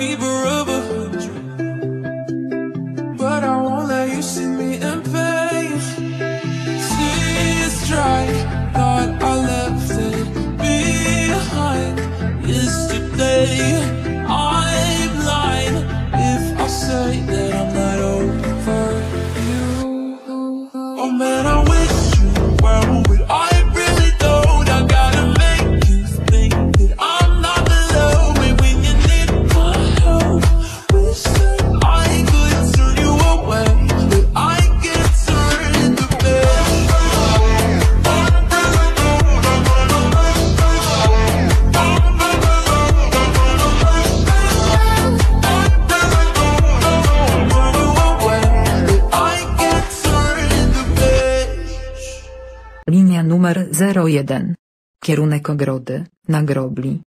we were above. Numer 01. Kierunek ogrody, na grobli.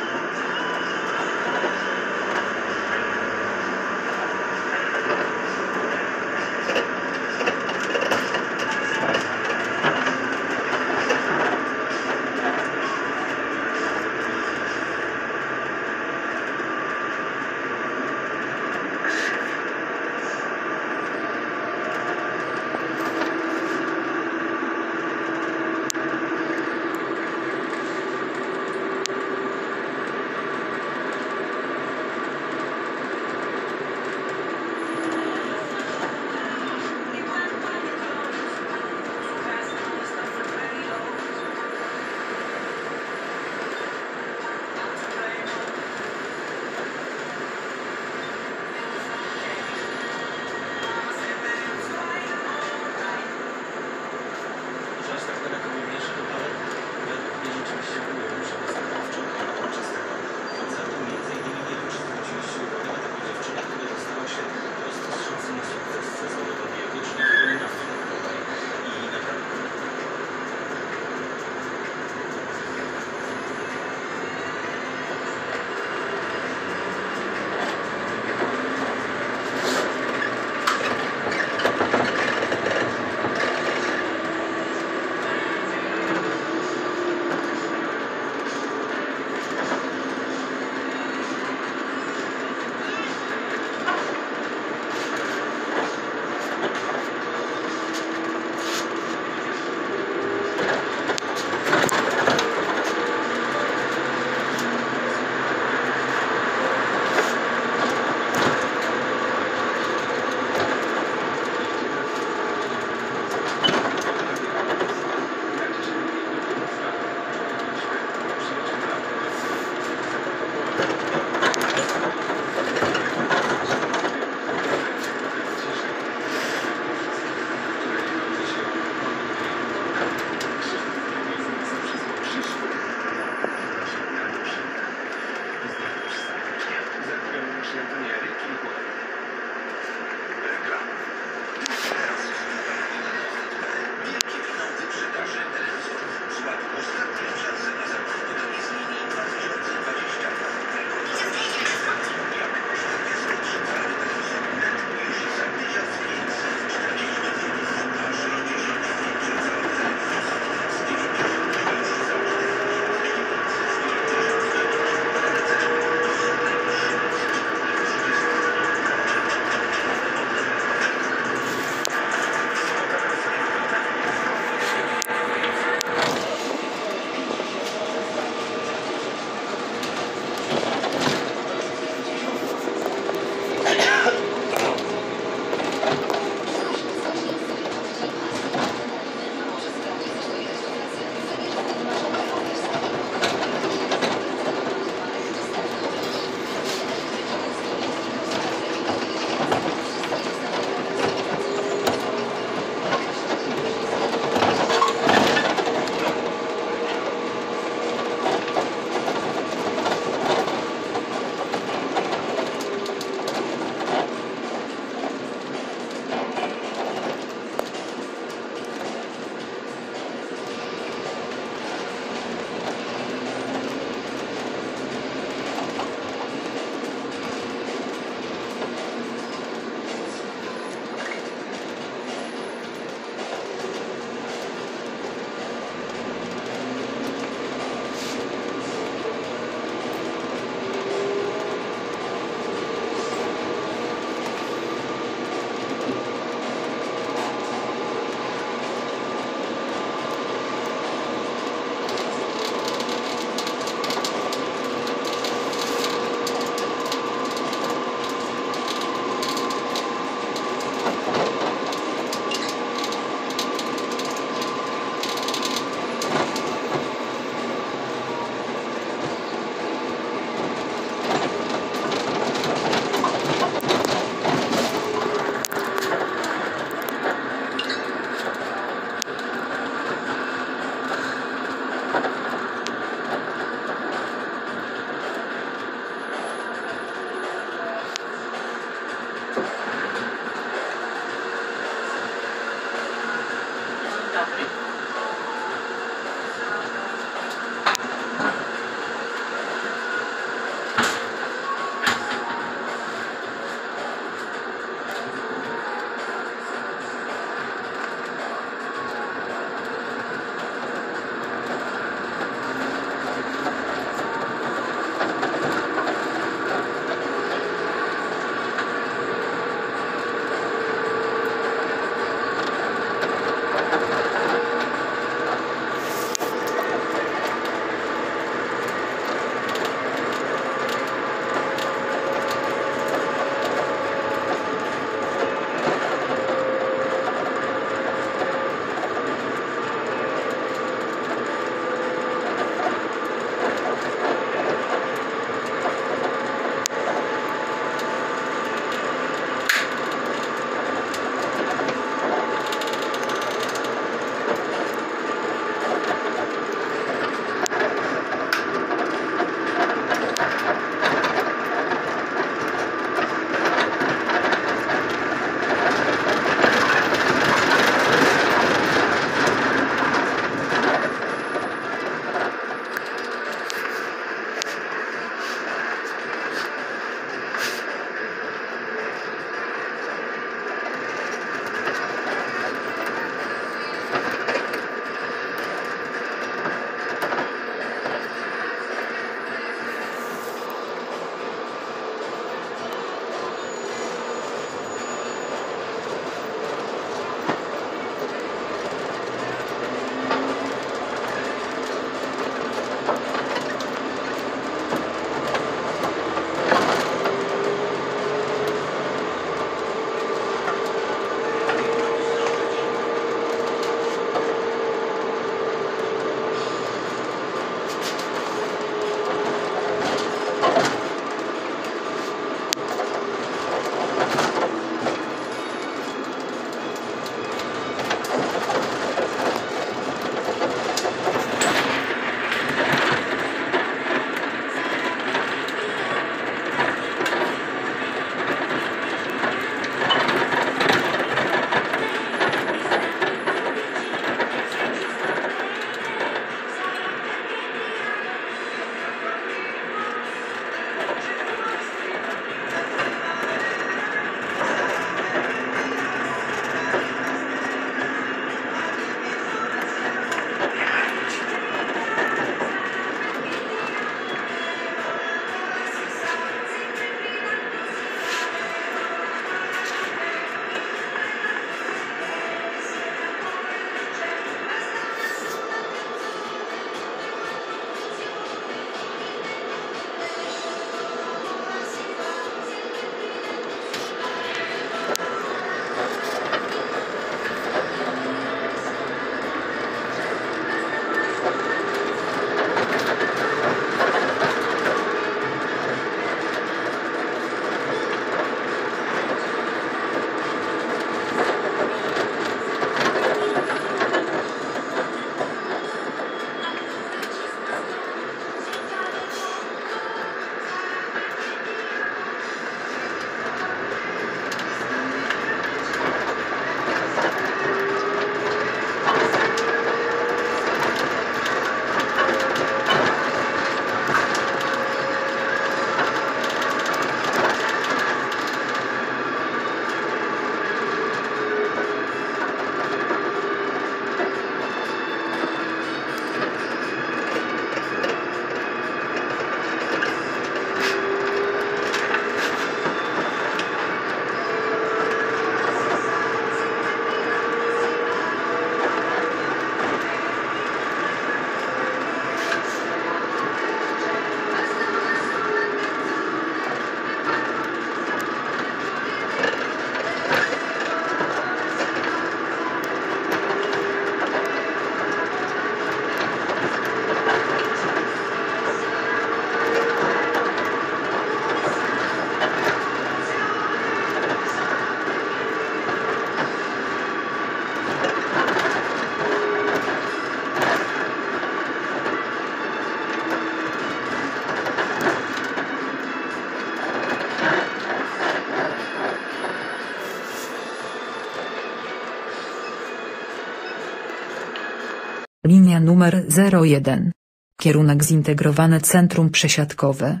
Numer 01. Kierunek zintegrowane centrum przesiadkowe.